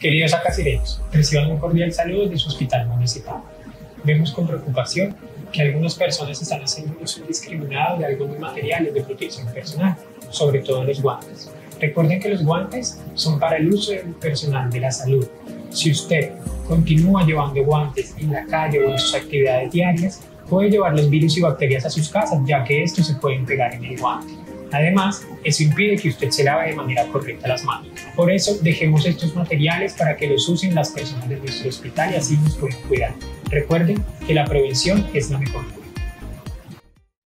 Queridos acasireños, reciban un cordial saludo de su hospital municipal. Vemos con preocupación que algunas personas están haciendo uso indiscriminado de algunos materiales de protección personal, sobre todo los guantes. Recuerden que los guantes son para el uso personal de la salud. Si usted continúa llevando guantes en la calle o en sus actividades diarias, puede llevar los virus y bacterias a sus casas, ya que estos se pueden pegar en el guante. Además, eso impide que usted se lave de manera correcta las manos. Por eso, dejemos estos materiales para que los usen las personas de nuestro hospital y así nos pueden cuidar. Recuerden que la prevención es la mejor